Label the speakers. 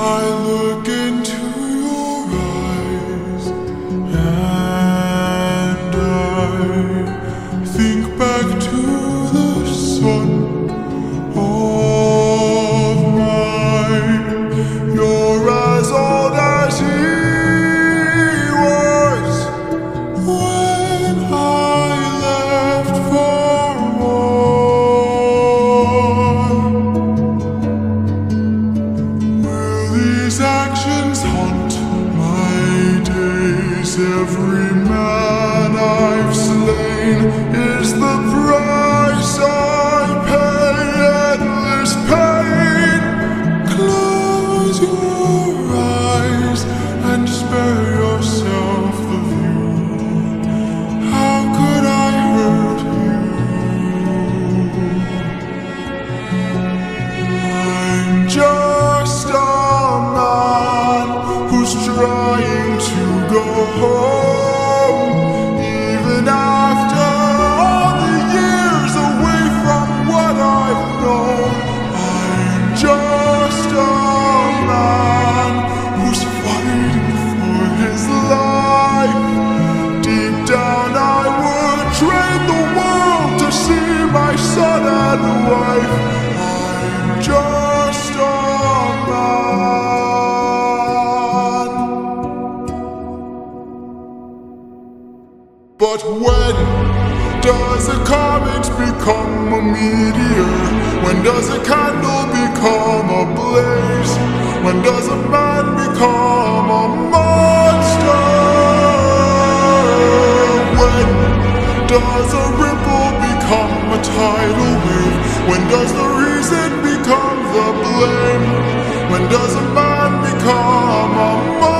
Speaker 1: I every man I've slain is the But when does a comet become a meteor? When does a candle become a blaze? When does a man become a monster? When does a when does the reason become the blame? When does a man become a man?